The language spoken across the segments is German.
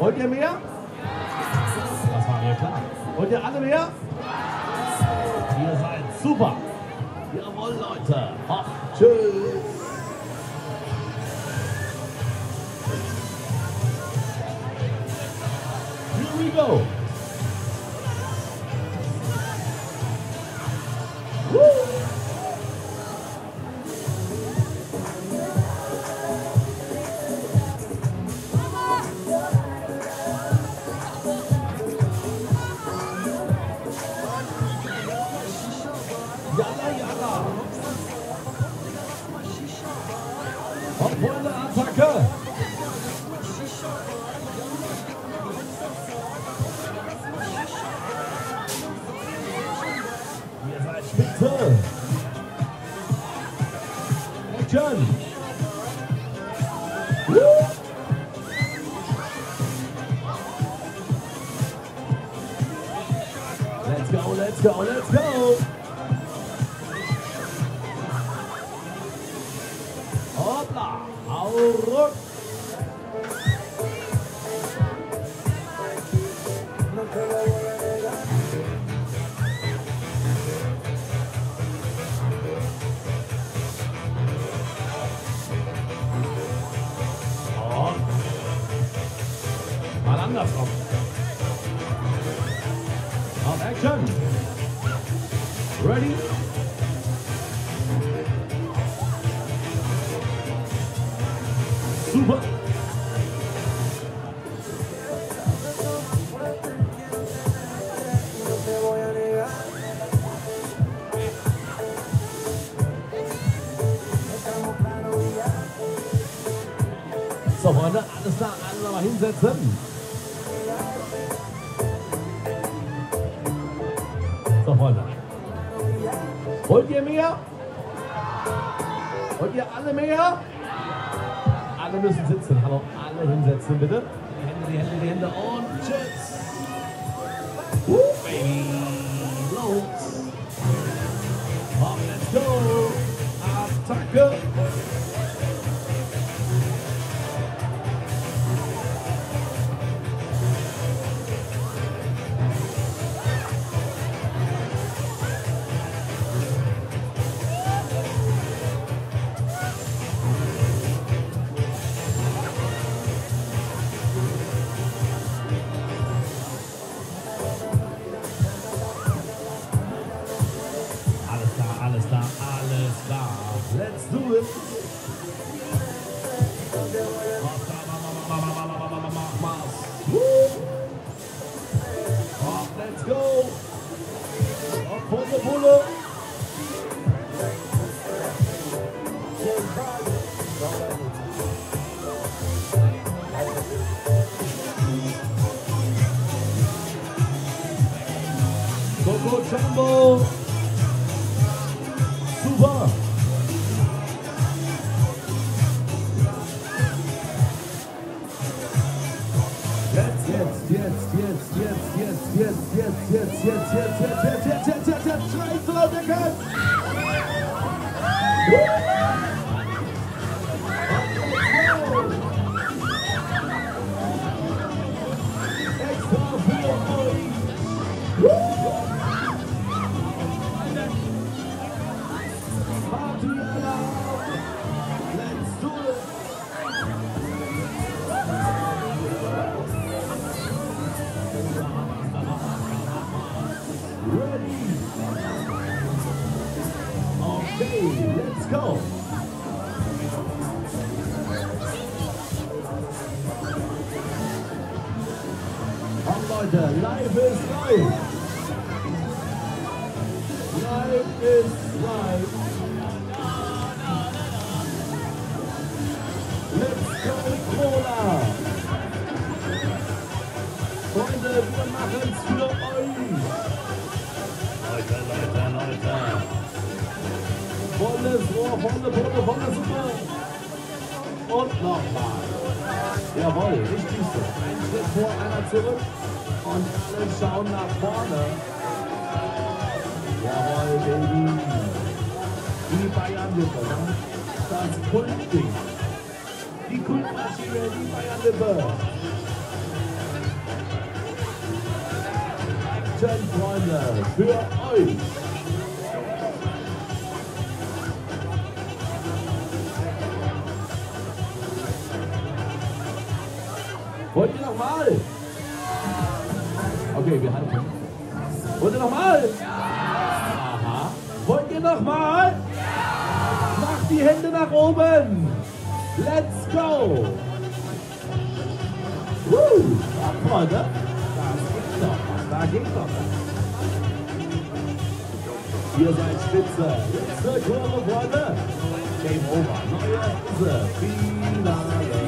Wollt ihr mehr? Das war mir klar. Wollt ihr alle mehr? Ihr seid super. Jawohl, Leute. Hopp, tschüss. Here we go. Action. Woo! Let's go, let's go, let's go. Mal andersrum. Auf Action. Ready? Super. So, Freunde, alles klar, alle nochmal hinsetzen. So, Freunde. Wollt ihr mehr? Wollt ihr alle mehr? Alle müssen sitzen. Hallo, alle hinsetzen, bitte. Die Hände, die Hände, die Hände und tschüss. Coco Jumbo. Super. Jetzt, jetzt, jetzt, jetzt, jetzt, jetzt, jetzt, jetzt, jetzt, jetzt, jetzt, jetzt, jetzt, jetzt, jetzt, jetzt, jetzt, schreit so laut ihr könnt. Go. Komm Leute, live ist live. Live ist live. Let's go volles Rohr, volle Brille, volle super. Und nochmal. Jawohl, nicht düster. Ein Schritt vor, einer zurück. Und alle schauen nach vorne. Jawohl, Baby. Die Bayern Lippe, ne? das Kultding. Die Kultmaschine, die Bayern Lippe. Freunde, für euch. Wollt ihr nochmal? Okay, wir halten. Wollt ihr nochmal? Aha. Wollt ihr nochmal? Macht die Hände nach oben. Let's go. Woo. Ach, Freunde. Da geht doch. Ihr seid spitze. Letzte Kurve, Freunde. Game over. Neue Insel. Finale.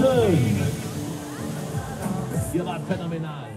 Hamilton. Ihr wart phänomenal.